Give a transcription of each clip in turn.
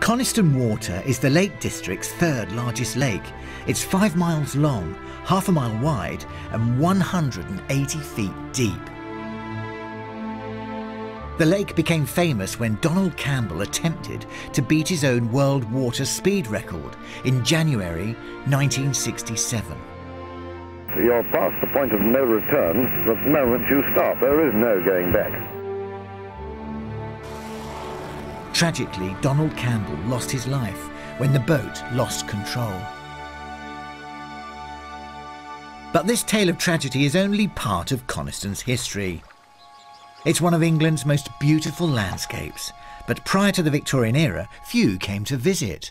Coniston Water is the Lake District's third largest lake. It's five miles long, half a mile wide, and 180 feet deep. The lake became famous when Donald Campbell attempted to beat his own world water speed record in January 1967. You're past the point of no return the moment you stop. There is no going back. Tragically, Donald Campbell lost his life when the boat lost control. But this tale of tragedy is only part of Coniston's history. It's one of England's most beautiful landscapes, but prior to the Victorian era, few came to visit.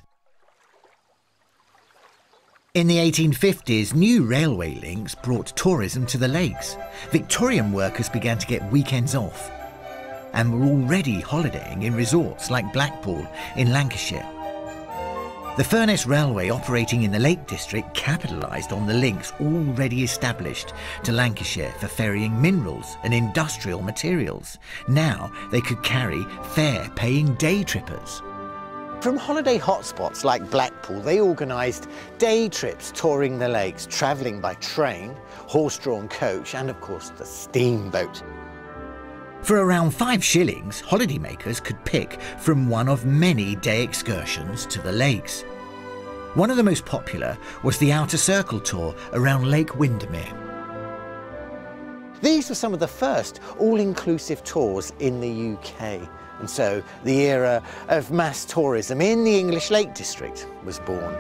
In the 1850s, new railway links brought tourism to the lakes. Victorian workers began to get weekends off and were already holidaying in resorts like Blackpool in Lancashire. The Furness Railway operating in the Lake District capitalised on the links already established to Lancashire for ferrying minerals and industrial materials. Now they could carry fare-paying day trippers. From holiday hotspots like Blackpool, they organised day trips touring the lakes, travelling by train, horse-drawn coach and of course the steamboat. For around five shillings, holidaymakers could pick from one of many day excursions to the lakes. One of the most popular was the Outer Circle tour around Lake Windermere. These were some of the first all-inclusive tours in the UK. And so the era of mass tourism in the English Lake District was born.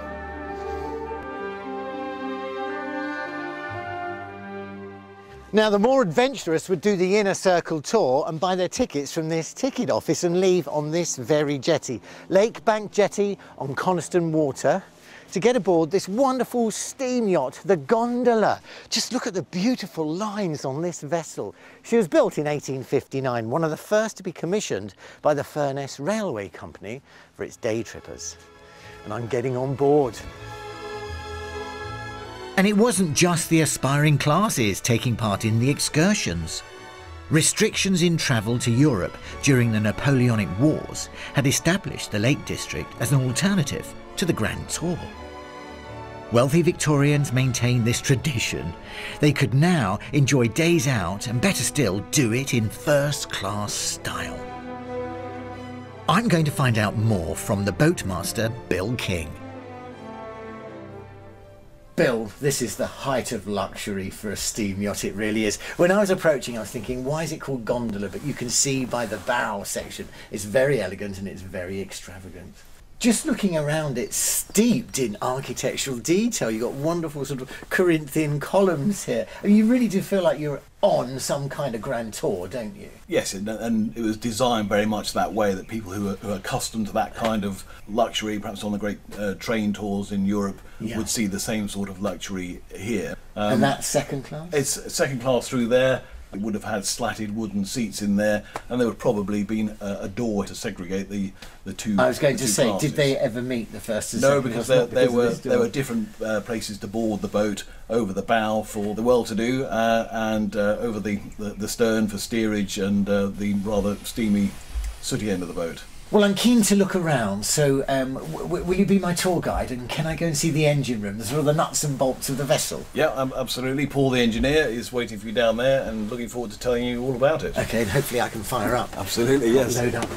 Now, the more adventurous would do the inner circle tour and buy their tickets from this ticket office and leave on this very jetty. Lake Bank Jetty on Coniston Water to get aboard this wonderful steam yacht, the Gondola. Just look at the beautiful lines on this vessel. She was built in 1859, one of the first to be commissioned by the Furness Railway Company for its day trippers. And I'm getting on board. And it wasn't just the aspiring classes taking part in the excursions. Restrictions in travel to Europe during the Napoleonic Wars had established the Lake District as an alternative to the Grand Tour. Wealthy Victorians maintained this tradition. They could now enjoy days out and better still do it in first class style. I'm going to find out more from the boatmaster Bill King. Bill, this is the height of luxury for a steam yacht, it really is. When I was approaching, I was thinking, why is it called gondola? But you can see by the bow section, it's very elegant and it's very extravagant. Just looking around, it's steeped in architectural detail. You've got wonderful sort of Corinthian columns here. I mean, you really do feel like you're on some kind of grand tour, don't you? Yes, and, and it was designed very much that way that people who are, who are accustomed to that kind of luxury, perhaps on the great uh, train tours in Europe, yeah. would see the same sort of luxury here. Um, and that's second class? It's second class through there. It would have had slatted wooden seats in there, and there would probably been a, a door to segregate the, the two. I was going to say, classes. did they ever meet the first and no, because there, there were there were different uh, places to board the boat over the bow for the well-to-do, uh, and uh, over the, the, the stern for steerage and uh, the rather steamy, sooty end of the boat. Well, I'm keen to look around, so um, will you be my tour guide and can I go and see the engine room, the sort of the nuts and bolts of the vessel? Yeah, um, absolutely. Paul, the engineer, is waiting for you down there and looking forward to telling you all about it. Okay, and hopefully I can fire up. Absolutely, yes. Load up.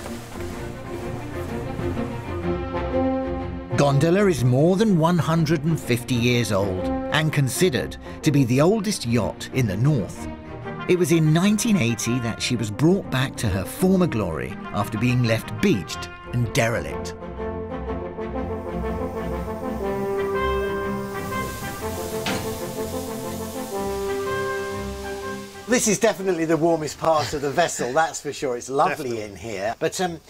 Gondola is more than 150 years old and considered to be the oldest yacht in the north. It was in 1980 that she was brought back to her former glory after being left beached and derelict. This is definitely the warmest part of the vessel, that's for sure. It's lovely definitely. in here. But um,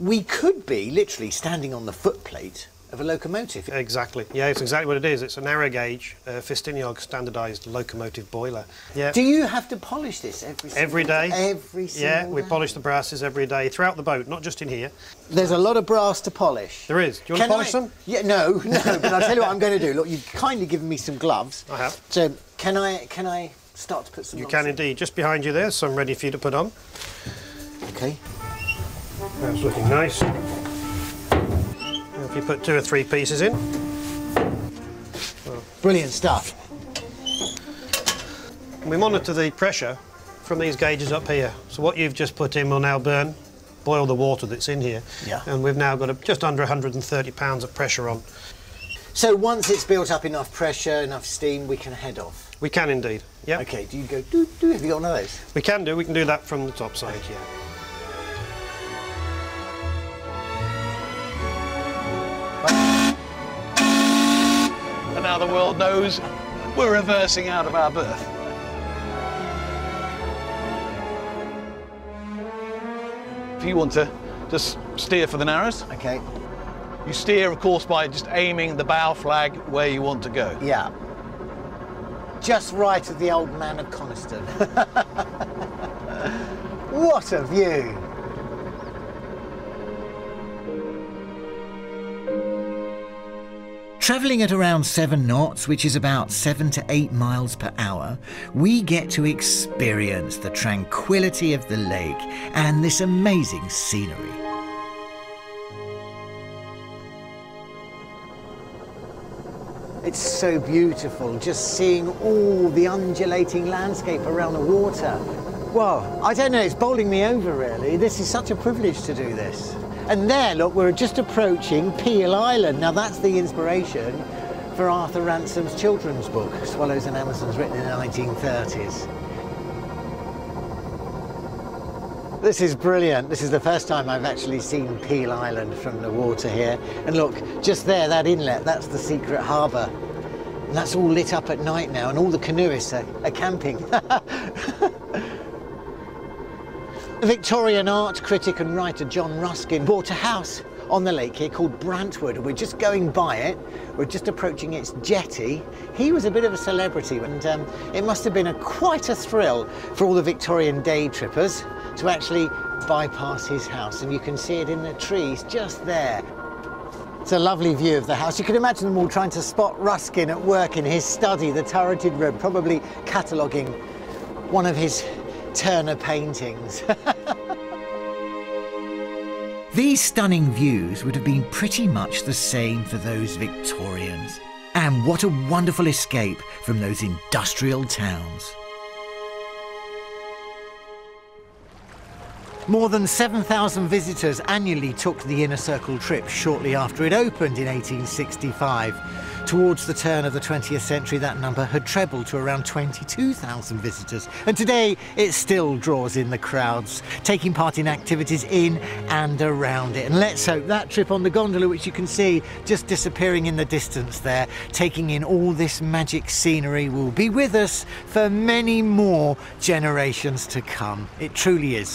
we could be literally standing on the footplate of a locomotive. Exactly. Yeah, it's exactly what it is. It's a narrow gauge, uh, standardised locomotive boiler. Yeah. Do you have to polish this every every day? Every single Yeah, we polish the brasses every day throughout the boat, not just in here. There's a lot of brass to polish. There is. Do you want Can to polish I, them? Yeah, no, no. but I'll tell you what I'm going to do. Look, you've kindly given me some gloves. I have. So can I can I start to put some? You can indeed. Just behind you there, some ready for you to put on. Okay. That's looking nice. If you put two or three pieces in, Brilliant stuff. we monitor the pressure from these gauges up here. So what you've just put in will now burn, boil the water that's in here. Yeah. And we've now got a, just under 130 pounds of pressure on. So once it's built up enough pressure, enough steam, we can head off. We can indeed. Yeah. Okay, do you go, do, do, have you got one of those? We can do. We can do that from the top side. Yeah. And now the world knows we're reversing out of our berth. If you want to just steer for the narrows, Okay, you steer, of course, by just aiming the bow flag where you want to go. yeah. Just right of the old man of Coniston. what a view! Travelling at around 7 knots, which is about 7 to 8 miles per hour, we get to experience the tranquility of the lake and this amazing scenery. It's so beautiful just seeing all the undulating landscape around the water. Well, I don't know, it's bowling me over really. This is such a privilege to do this. And there, look, we're just approaching Peel Island. Now that's the inspiration for Arthur Ransome's children's book, Swallows and Amazons, written in the 1930s. This is brilliant. This is the first time I've actually seen Peel Island from the water here. And look, just there, that inlet, that's the secret harbour. And that's all lit up at night now, and all the canoeists are, are camping. The Victorian art critic and writer John Ruskin bought a house on the lake here called Brantwood. We're just going by it. We're just approaching its jetty. He was a bit of a celebrity, and um, it must have been a, quite a thrill for all the Victorian day trippers to actually bypass his house. And you can see it in the trees just there. It's a lovely view of the house. You can imagine them all trying to spot Ruskin at work in his study, the turreted room, probably cataloguing one of his Turner paintings. These stunning views would have been pretty much the same for those Victorians. And what a wonderful escape from those industrial towns. More than 7,000 visitors annually took the Inner Circle trip shortly after it opened in 1865. Towards the turn of the 20th century, that number had trebled to around 22,000 visitors, and today it still draws in the crowds, taking part in activities in and around it. And let's hope that trip on the gondola, which you can see just disappearing in the distance there, taking in all this magic scenery, will be with us for many more generations to come. It truly is